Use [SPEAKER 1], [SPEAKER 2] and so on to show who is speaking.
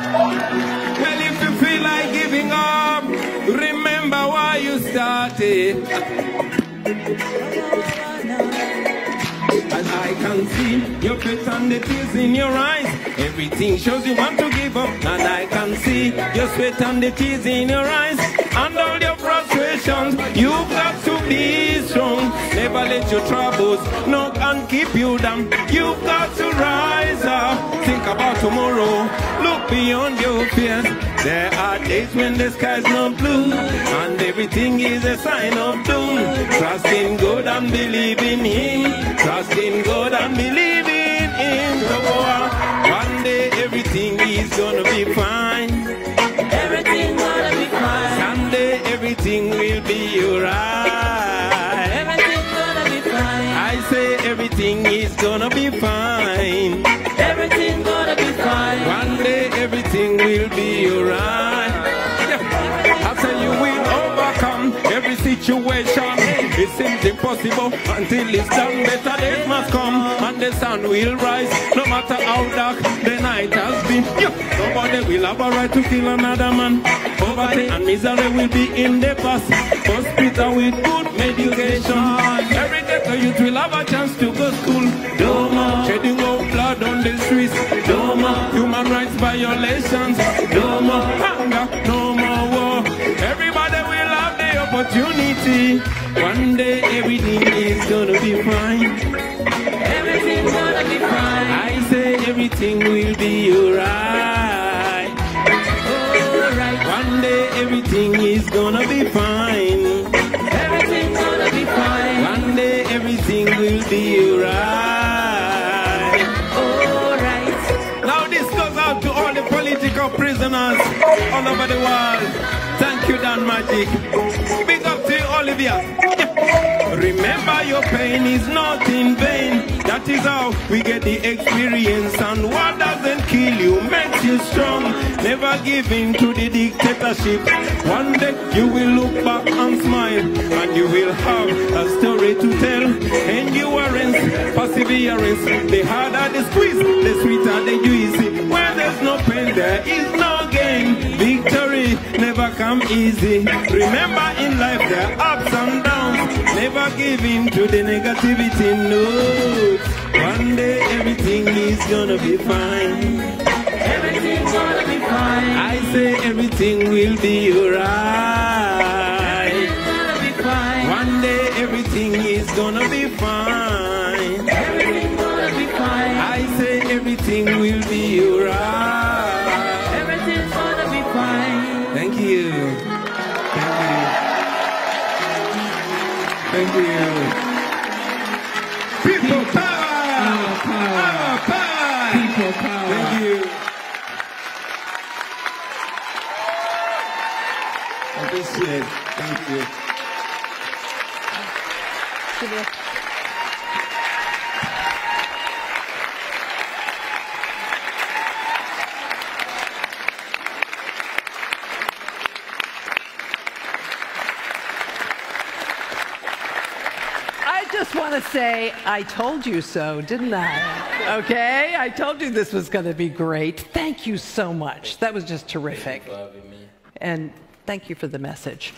[SPEAKER 1] Well, if you feel like giving up, remember why you started. And I can see your faith and the tears in your eyes. Everything shows you want to give up. And I can see your sweat and the tears in your eyes. And all your frustrations, you've got to be strong. Never let your troubles knock and keep you down. You've got to rise up. Think about tomorrow. Look beyond your fears. There are days when the sky's not blue. And everything is a sign of doom. Trust in God and believe in Him. Trust in God and believe in Him. So. Oh, one day everything is gonna be fine.
[SPEAKER 2] Everything gonna be fine.
[SPEAKER 1] Someday everything will be alright.
[SPEAKER 2] Everything
[SPEAKER 1] is gonna be fine.
[SPEAKER 2] Everything gonna be fine.
[SPEAKER 1] One day everything will be alright. Yeah. I say you will overcome every situation. It seems impossible until it's done. Better days must come and the sun will rise. No matter how dark the night has been. Yeah. Nobody will have a right to kill another man. Poverty and misery will be in the past. Hospital with blood on the streets. No more human rights violations. No more hunger. No more war. Everybody will have the opportunity. One day everything is gonna be fine.
[SPEAKER 2] Everything gonna be fine.
[SPEAKER 1] I say everything will be alright.
[SPEAKER 2] Alright.
[SPEAKER 1] One day everything is gonna be fine. Prisoners all over the world. Thank you, Dan Magic. Big up Olivia. Remember your pain is not in vain. That is how we get the experience. And what doesn't kill you makes you strong. Never give in to the dictatorship. One day you will look back and smile. And you will have a story to tell. Endurance, perseverance. The harder the squeeze, the sweeter the juice. Where there's no pain, there is no never come easy. Remember in life there are ups and downs. Never give in to the negativity, no. One day everything is gonna be fine.
[SPEAKER 2] Everything gonna be fine.
[SPEAKER 1] I say everything will be alright. Thank you. Thank you. Thank you. People power!
[SPEAKER 3] Our power.
[SPEAKER 1] Our power!
[SPEAKER 3] People power.
[SPEAKER 1] Thank you. Appreciate. Thank you.
[SPEAKER 4] I just want to say, I told you so, didn't I? Okay? I told you this was going to be great. Thank you so much. That was just terrific. And thank you for the message.